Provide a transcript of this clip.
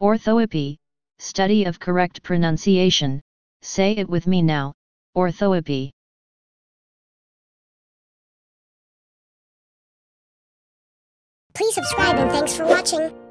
Orthoepy, study of correct pronunciation, say it with me now, orthoepy. Please subscribe and thanks for watching.